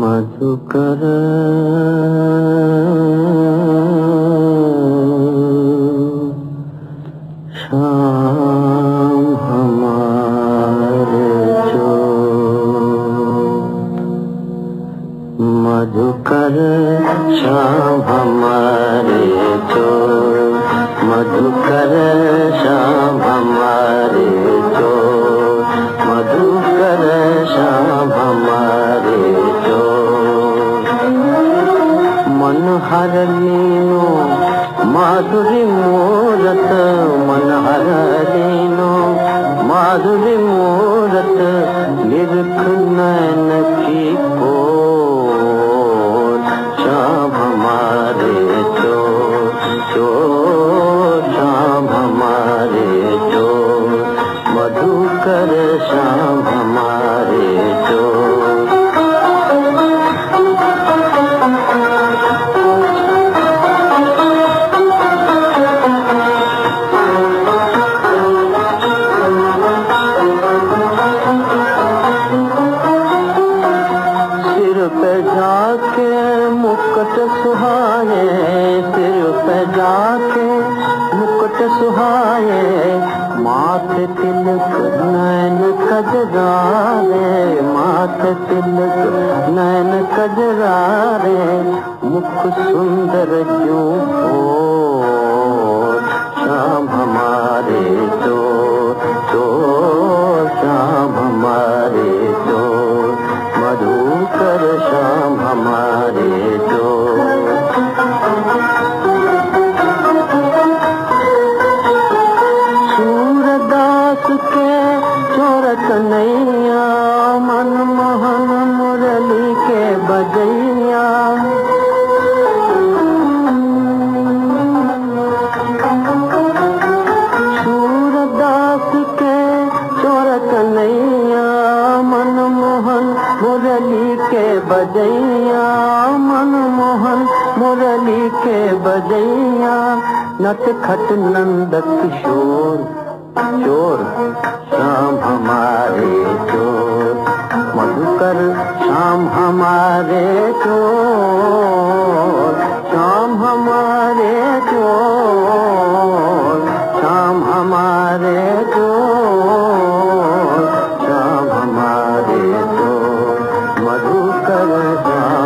मधुकर शाम हमारे जो मधुकर शाम हमारे जो मधुकर शाम हमारे जो मधुकर शाम हमारे जो मन हर माधुरी मूरत माधुरी मूरत शाम जो जो शाम हमारे जो मधुकर शाम सिर पे जाके मुकुट सुहाए माथे तिलक नैन कजरारे माथे तिलक नैन कजरारे मुख सुंदर जो हो नैया, मन मोहन मुरली के बजैया। सूरदास के चोरत नैया, मन मोहन मुरली के बजैया। मन मोहन मुरली के बजैया। नट खट नंद किशोर चोर शाम हमारे दो शाम हमारे दो मधुकर जा